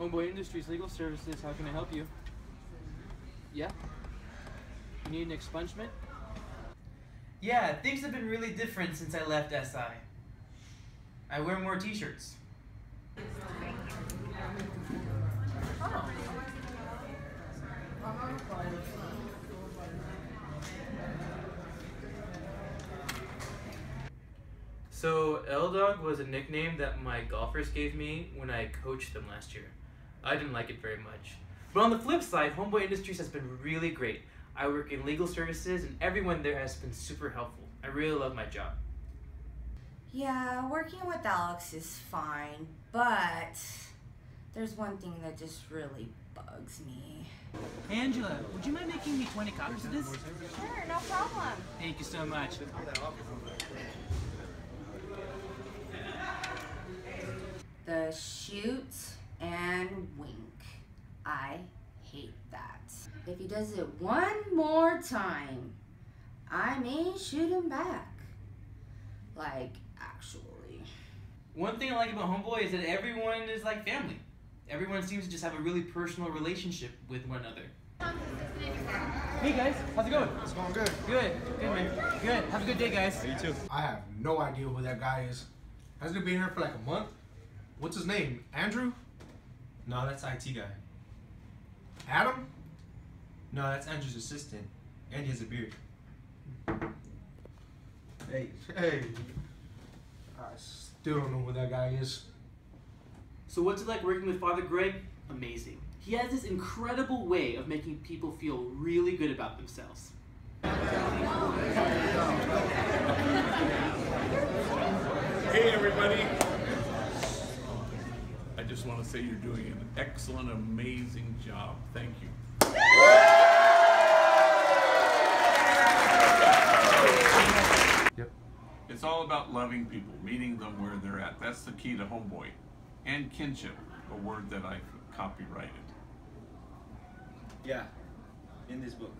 Homeboy Industries Legal Services. How can I help you? Yeah? You need an expungement? Yeah, things have been really different since I left SI. I wear more t-shirts. So, L-Dog was a nickname that my golfers gave me when I coached them last year. I didn't like it very much. But on the flip side, Homeboy Industries has been really great. I work in legal services and everyone there has been super helpful. I really love my job. Yeah, working with Alex is fine, but there's one thing that just really bugs me. Angela, would you mind making me 20 copies of this? Sure, no problem. Thank you so much. The shoot and wink. I hate that. If he does it one more time, I may shoot him back. Like, actually. One thing I like about Homeboy is that everyone is like family. Everyone seems to just have a really personal relationship with one another. Hey guys, how's it going? It's going good. Good, good man. Good. Have a good day, guys. You too. I have no idea who that guy is. Hasn't he been here for like a month? What's his name? Andrew? No, that's IT guy. Adam? No, that's Andrew's assistant. And he has a beard. Hey, hey. I still don't know who that guy is. So what's it like working with Father Greg? Amazing. He has this incredible way of making people feel really good about themselves. Hey, everybody. I just want to say you're doing an excellent, amazing job. Thank you. Yep. It's all about loving people, meeting them where they're at. That's the key to homeboy. And kinship, a word that I copyrighted. Yeah, in this book.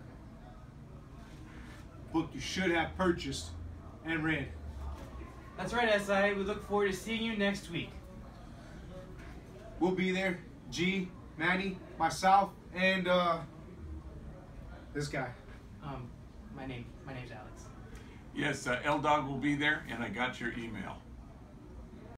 Book you should have purchased and read. That's right, SI. We look forward to seeing you next week. We'll be there. G, Manny, myself, and uh this guy. Um, my name, my name's Alex. Yes, uh, L Dog will be there, and I got your email.